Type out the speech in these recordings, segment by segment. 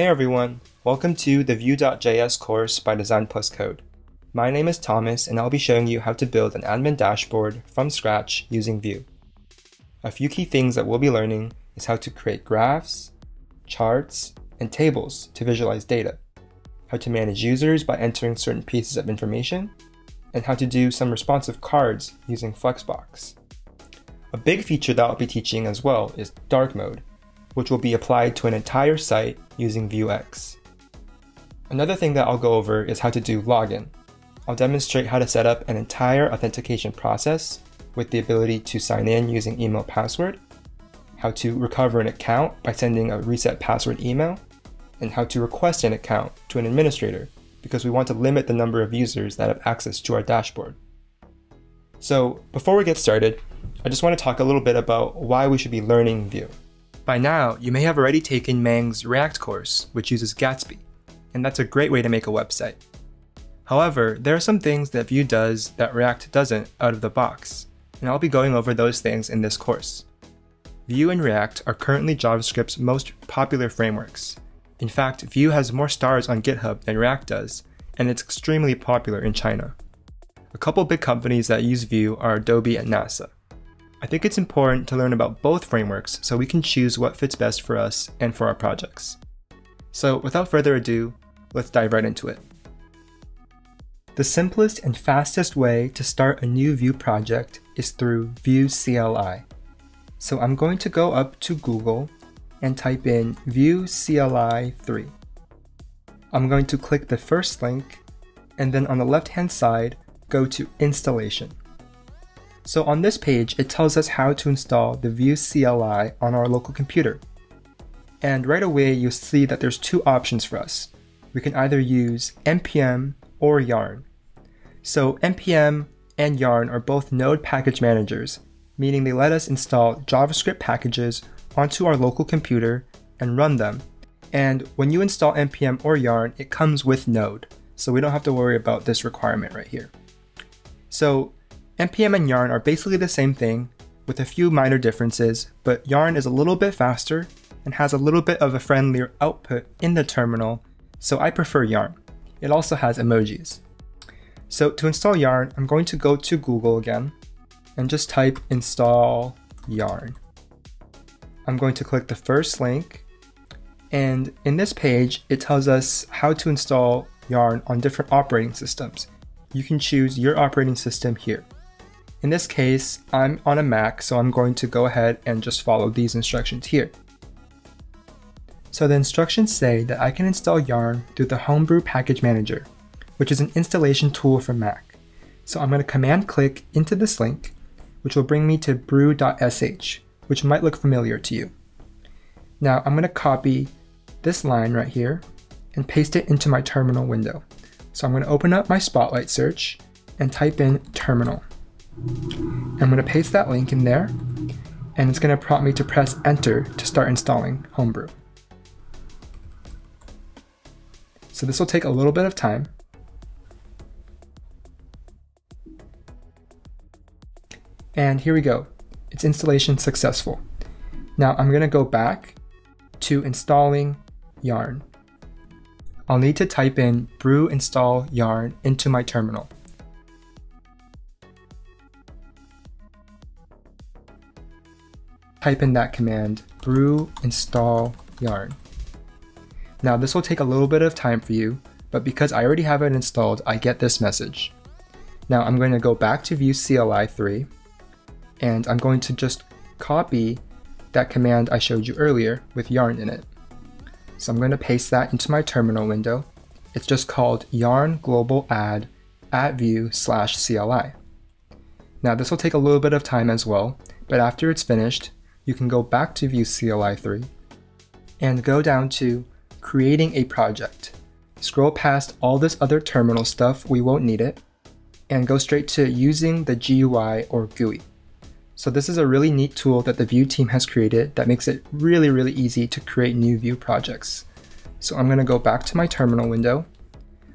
Hey everyone, welcome to the Vue.js course by Design Plus Code. My name is Thomas and I'll be showing you how to build an admin dashboard from scratch using Vue. A few key things that we'll be learning is how to create graphs, charts, and tables to visualize data, how to manage users by entering certain pieces of information, and how to do some responsive cards using Flexbox. A big feature that I'll be teaching as well is dark mode, which will be applied to an entire site using Vuex. Another thing that I'll go over is how to do login. I'll demonstrate how to set up an entire authentication process with the ability to sign in using email password, how to recover an account by sending a reset password email, and how to request an account to an administrator because we want to limit the number of users that have access to our dashboard. So before we get started, I just want to talk a little bit about why we should be learning Vue. By now, you may have already taken Meng's React course, which uses Gatsby, and that's a great way to make a website. However, there are some things that Vue does that React doesn't out of the box, and I'll be going over those things in this course. Vue and React are currently JavaScript's most popular frameworks. In fact, Vue has more stars on GitHub than React does, and it's extremely popular in China. A couple big companies that use Vue are Adobe and NASA. I think it's important to learn about both frameworks so we can choose what fits best for us and for our projects. So without further ado, let's dive right into it. The simplest and fastest way to start a new Vue project is through Vue CLI. So I'm going to go up to Google and type in Vue CLI 3. I'm going to click the first link and then on the left hand side, go to installation. So on this page, it tells us how to install the Vue CLI on our local computer. And right away, you'll see that there's two options for us. We can either use npm or yarn. So npm and yarn are both node package managers, meaning they let us install JavaScript packages onto our local computer and run them. And when you install npm or yarn, it comes with node, so we don't have to worry about this requirement right here. So NPM and Yarn are basically the same thing, with a few minor differences, but Yarn is a little bit faster and has a little bit of a friendlier output in the terminal, so I prefer Yarn. It also has emojis. So to install Yarn, I'm going to go to Google again and just type install Yarn. I'm going to click the first link, and in this page, it tells us how to install Yarn on different operating systems. You can choose your operating system here. In this case, I'm on a Mac, so I'm going to go ahead and just follow these instructions here. So the instructions say that I can install Yarn through the Homebrew Package Manager, which is an installation tool for Mac. So I'm going to command click into this link, which will bring me to brew.sh, which might look familiar to you. Now I'm going to copy this line right here and paste it into my terminal window. So I'm going to open up my Spotlight search and type in terminal. I'm going to paste that link in there, and it's going to prompt me to press enter to start installing Homebrew. So this will take a little bit of time. And here we go. It's installation successful. Now I'm going to go back to installing Yarn. I'll need to type in brew install yarn into my terminal. Type in that command brew install yarn. Now this will take a little bit of time for you, but because I already have it installed, I get this message. Now I'm going to go back to Vue CLI 3, and I'm going to just copy that command I showed you earlier with yarn in it. So I'm going to paste that into my terminal window. It's just called yarn global add at vue slash CLI. Now this will take a little bit of time as well, but after it's finished, you can go back to Vue CLI 3 and go down to creating a project. Scroll past all this other terminal stuff, we won't need it, and go straight to using the GUI or GUI. So this is a really neat tool that the Vue team has created that makes it really, really easy to create new Vue projects. So I'm gonna go back to my terminal window.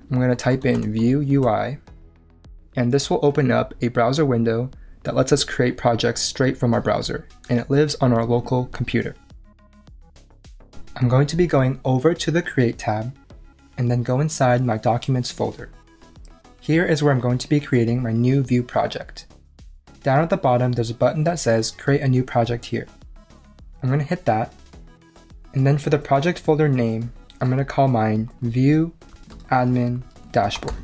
I'm gonna type in Vue UI, and this will open up a browser window that lets us create projects straight from our browser, and it lives on our local computer. I'm going to be going over to the Create tab and then go inside my Documents folder. Here is where I'm going to be creating my new Vue project. Down at the bottom, there's a button that says Create a new project here. I'm going to hit that, and then for the project folder name, I'm going to call mine Vue Admin Dashboard.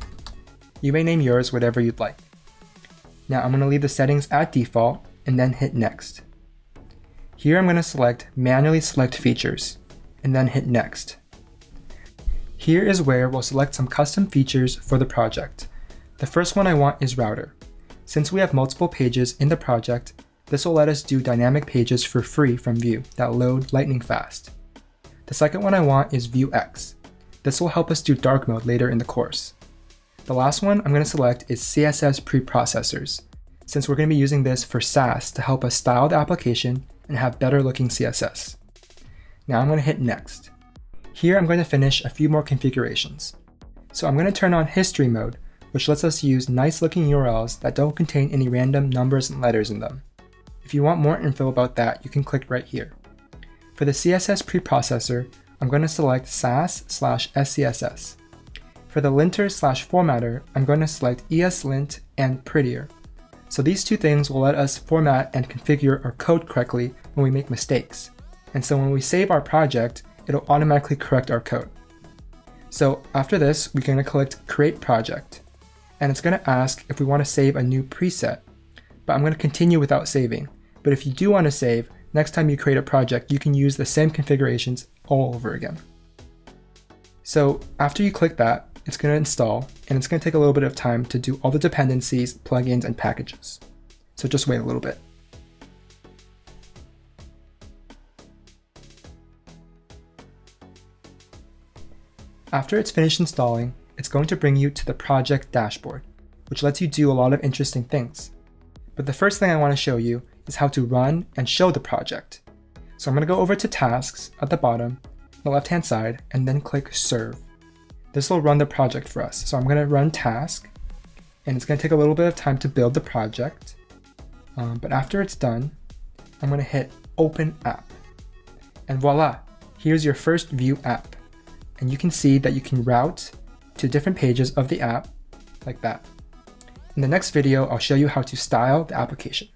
You may name yours whatever you'd like. Now I'm going to leave the settings at default and then hit Next. Here I'm going to select Manually Select Features and then hit Next. Here is where we'll select some custom features for the project. The first one I want is Router. Since we have multiple pages in the project, this will let us do dynamic pages for free from Vue that load lightning fast. The second one I want is Vuex. This will help us do dark mode later in the course. The last one I'm going to select is CSS preprocessors, since we're going to be using this for Sass to help us style the application and have better looking CSS. Now I'm going to hit next. Here I'm going to finish a few more configurations. So I'm going to turn on history mode, which lets us use nice looking URLs that don't contain any random numbers and letters in them. If you want more info about that, you can click right here. For the CSS preprocessor, I'm going to select Sass slash SCSS. For the linter slash formatter, I'm going to select ESLint and Prettier. So these two things will let us format and configure our code correctly when we make mistakes. And so when we save our project, it'll automatically correct our code. So after this, we're going to click Create Project. And it's going to ask if we want to save a new preset. But I'm going to continue without saving. But if you do want to save, next time you create a project, you can use the same configurations all over again. So after you click that, it's going to install, and it's going to take a little bit of time to do all the dependencies, plugins, and packages. So just wait a little bit. After it's finished installing, it's going to bring you to the project dashboard, which lets you do a lot of interesting things. But the first thing I want to show you is how to run and show the project. So I'm going to go over to tasks at the bottom, the left hand side, and then click serve. This will run the project for us. So I'm going to run task, and it's going to take a little bit of time to build the project. Um, but after it's done, I'm going to hit open app. And voila, here's your first Vue app. And you can see that you can route to different pages of the app like that. In the next video, I'll show you how to style the application.